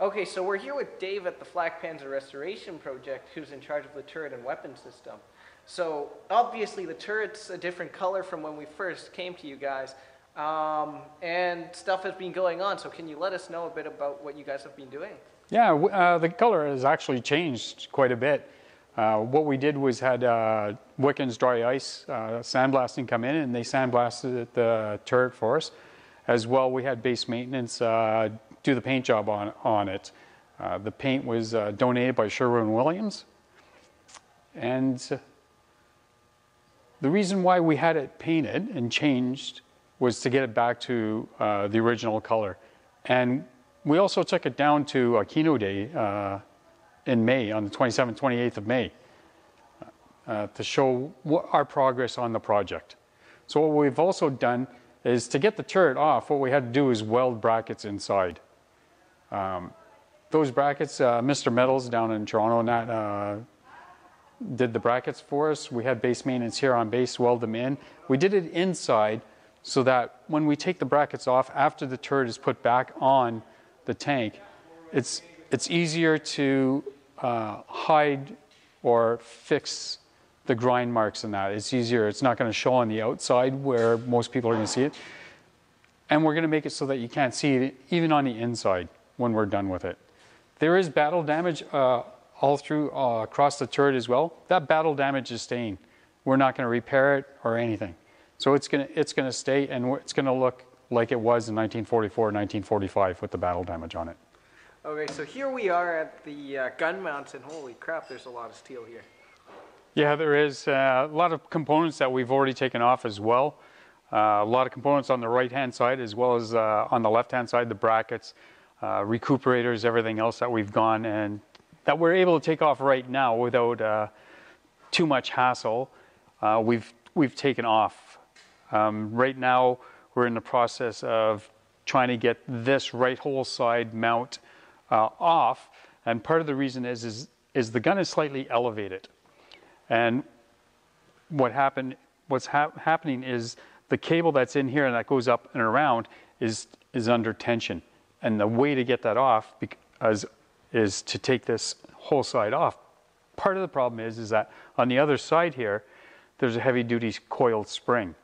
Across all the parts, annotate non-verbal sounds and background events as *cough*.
Okay, so we're here with Dave at the Flakpanzer Restoration Project, who's in charge of the turret and weapon system. So obviously the turret's a different color from when we first came to you guys, um, and stuff has been going on. So can you let us know a bit about what you guys have been doing? Yeah, uh, the color has actually changed quite a bit. Uh, what we did was had uh, Wickens Dry Ice uh, sandblasting come in, and they sandblasted the turret for us. As well, we had base maintenance uh, do the paint job on, on it. Uh, the paint was uh, donated by Sherwin Williams. And the reason why we had it painted and changed was to get it back to uh, the original color. And we also took it down to uh, Kino Day uh, in May, on the 27th, 28th of May, uh, to show our progress on the project. So what we've also done is to get the turret off, what we had to do is weld brackets inside. Um, those brackets, uh, Mr. Metals down in Toronto uh, did the brackets for us. We had base maintenance here on base, weld them in. We did it inside so that when we take the brackets off after the turret is put back on the tank, it's, it's easier to uh, hide or fix the grind marks in that. It's easier. It's not going to show on the outside where most people are going to see it. And we're going to make it so that you can't see it even on the inside when we're done with it. There is battle damage uh, all through uh, across the turret as well. That battle damage is staying. We're not going to repair it or anything. So it's going to it's going to stay and it's going to look like it was in 1944, 1945 with the battle damage on it. Okay, so here we are at the uh, gun mounts, and holy crap, there's a lot of steel here. Yeah, there is uh, a lot of components that we've already taken off as well. Uh, a lot of components on the right hand side as well as uh, on the left hand side, the brackets, uh, recuperators, everything else that we've gone and that we're able to take off right now without uh, too much hassle. Uh, we've we've taken off. Um, right now, we're in the process of trying to get this right whole side mount uh, off, and part of the reason is is is the gun is slightly elevated, and what happened what's hap- happening is the cable that's in here and that goes up and around is is under tension, and the way to get that off because is to take this whole side off. Part of the problem is is that on the other side here, there's a heavy duty coiled spring.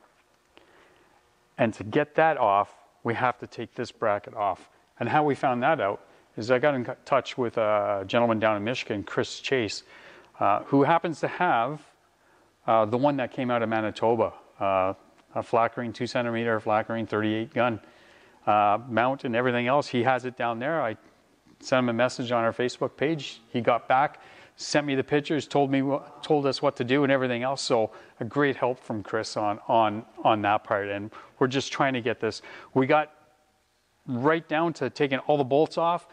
And to get that off, we have to take this bracket off. And how we found that out is I got in touch with a gentleman down in Michigan, Chris Chase, uh, who happens to have uh, the one that came out of Manitoba, uh, a Flakvierling 2 centimeter Flakvierling 38 gun uh, mount and everything else. He has it down there. I sent him a message on our Facebook page. He got back, sent me the pictures, told me told us what to do and everything else. So a great help from Chris on on on that part. And we're just trying to get this. We got right down to taking all the bolts off.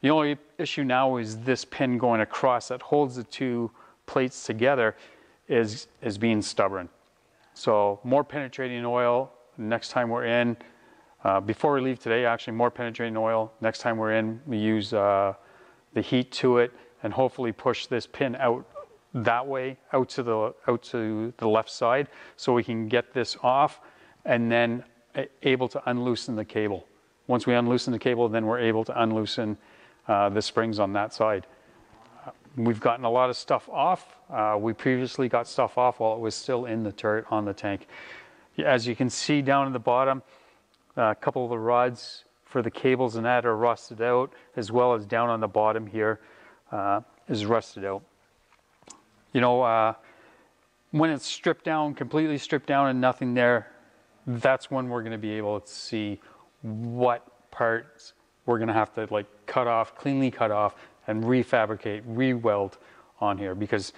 The only issue now is this pin going across that holds the two plates together is is being stubborn. So more penetrating oil next time we're in. Uh, before we leave today, actually more penetrating oil. Next time we're in, we use uh, the heat to it and hopefully push this pin out that way, out to the out to the left side, so we can get this off, and then able to unloosen the cable. Once we unloosen the cable, then we're able to unloosen uh, the springs on that side. Uh, we've gotten a lot of stuff off. Uh, we previously got stuff off while it was still in the turret on the tank. As you can see down at the bottom, a couple of the rods for the cables and that are rusted out, as well as down on the bottom here uh, is rusted out. You know, uh, when it's stripped down, completely stripped down and nothing there, that's when we're going to be able to see what parts we're going to have to like cut off, cleanly cut off, and refabricate, re-weld on here because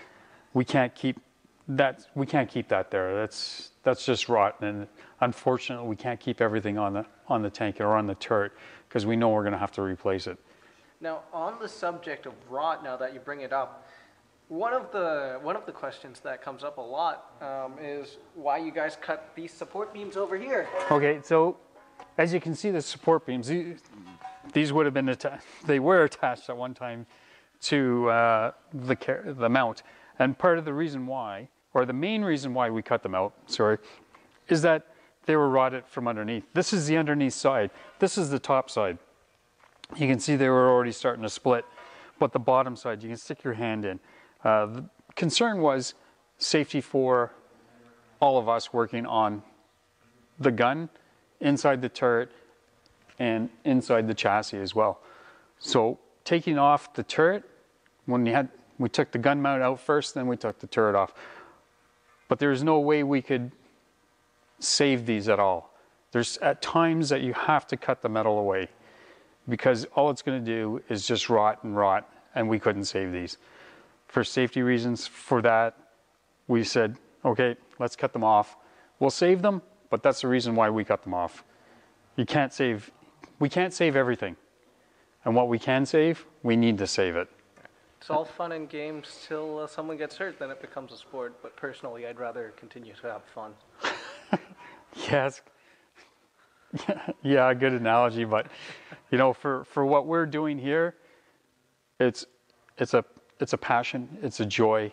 we can't keep that we can't keep that there. That's that's just rotten, and unfortunately, we can't keep everything on the on the tank or on the turret because we know we're going to have to replace it. Now, on the subject of rot, now that you bring it up, one of the one of the questions that comes up a lot um, is why you guys cut these support beams over here. Okay, so as you can see, the support beams these would have been attached. They were attached at one time to uh, the the mount, and part of the reason why or the main reason why we cut them out, sorry, is that they were rotted from underneath. This is the underneath side. This is the top side. You can see they were already starting to split, but the bottom side, you can stick your hand in. Uh, the concern was safety for all of us working on the gun, inside the turret, and inside the chassis as well. So taking off the turret, when you had, we took the gun mount out first, then we took the turret off. But there's no way we could save these at all. There's at times that you have to cut the metal away because all it's going to do is just rot and rot, and we couldn't save these. For safety reasons, for that, we said, okay, let's cut them off. We'll save them, but that's the reason why we cut them off. You can't save, we can't save everything. And what we can save, we need to save it. It's all fun and games till uh, someone gets hurt, then it becomes a sport. But personally, I'd rather continue to have fun. *laughs* Yes. *laughs* yeah, good analogy, but you know, for, for what we're doing here, it's it's a it's a passion, it's a joy,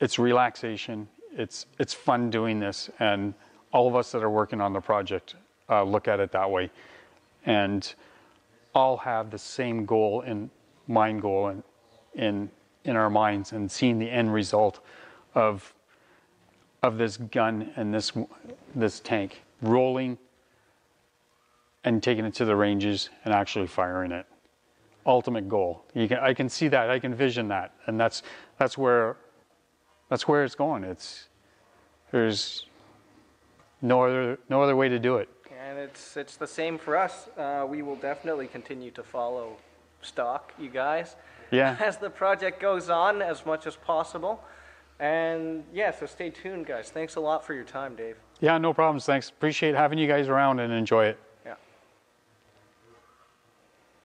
it's relaxation, it's it's fun doing this, and all of us that are working on the project uh, look at it that way, and all have the same goal and mind goal in in in our minds, and seeing the end result of of this gun and this this tank rolling and taking it to the ranges and actually firing it. Ultimate goal. You can, I can see that. I can vision that, and that's that's where that's where it's going. It's there's no other no other way to do it. And it's it's the same for us. Uh, we will definitely continue to follow stock, you guys, Yeah. *laughs* as the project goes on as much as possible. And yeah, so stay tuned, guys. Thanks a lot for your time, Dave. Yeah, no problems. Thanks. Appreciate having you guys around and enjoy it.